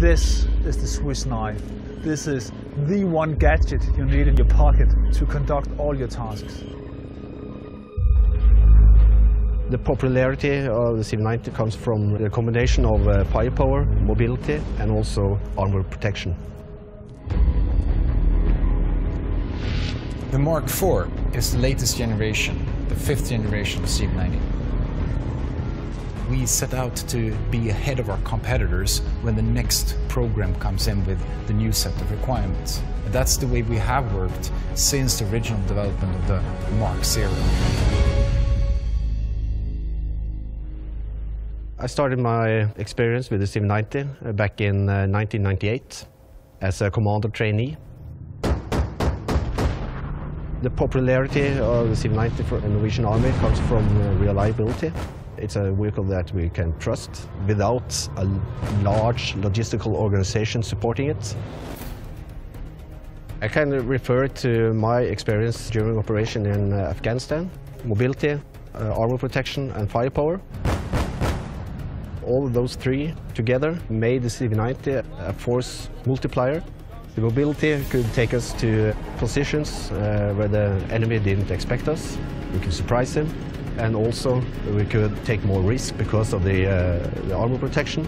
This is the Swiss knife. This is the one gadget you need in your pocket to conduct all your tasks. The popularity of the CV90 comes from the combination of uh, firepower, mobility and also armor protection. The Mark IV is the latest generation, the fifth generation of CV90. We set out to be ahead of our competitors when the next program comes in with the new set of requirements. And that's the way we have worked since the original development of the Mark Zero. I started my experience with the CV90 uh, back in uh, 1998 as a commander trainee. The popularity of the CV90 for the Norwegian Army comes from uh, reliability. It's a vehicle that we can trust without a large logistical organization supporting it. I can refer to my experience during operation in uh, Afghanistan. Mobility, uh, armor protection and firepower. All of those three together made the CV90 a force multiplier. The mobility could take us to positions uh, where the enemy didn't expect us. We could surprise them and also we could take more risk because of the, uh, the armor protection.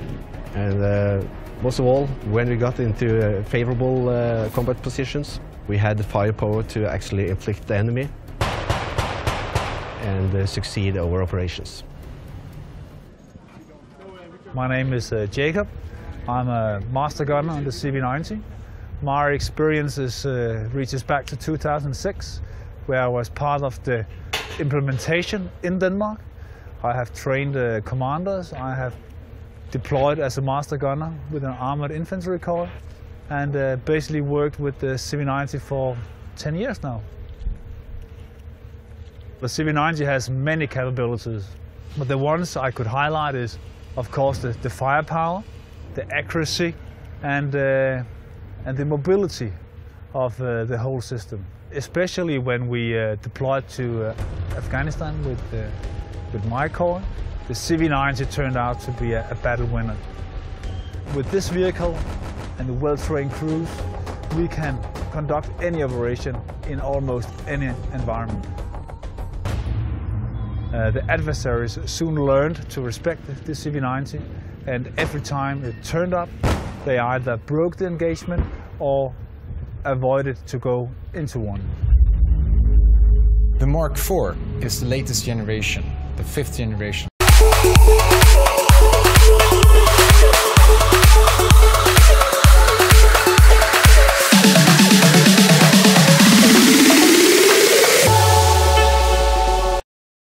And uh, most of all, when we got into uh, favorable uh, combat positions, we had the firepower to actually inflict the enemy and uh, succeed our operations. My name is uh, Jacob. I'm a master gunner on the CV90. My experience is, reaches back to 2006, where I was part of the implementation in Denmark. I have trained uh, commanders. I have deployed as a master gunner with an armored infantry corps and uh, basically worked with the CV90 for 10 years now. The CV90 has many capabilities, but the ones I could highlight is, of course, the, the firepower, the accuracy, and, uh, and the mobility of uh, the whole system. Especially when we uh, deployed to uh, Afghanistan with, uh, with my corps, the CV90 turned out to be a, a battle winner. With this vehicle and the well-trained crews, we can conduct any operation in almost any environment. Uh, the adversaries soon learned to respect the CV90 and every time it turned up, they either broke the engagement or avoided to go into one. The Mark IV is the latest generation, the fifth generation.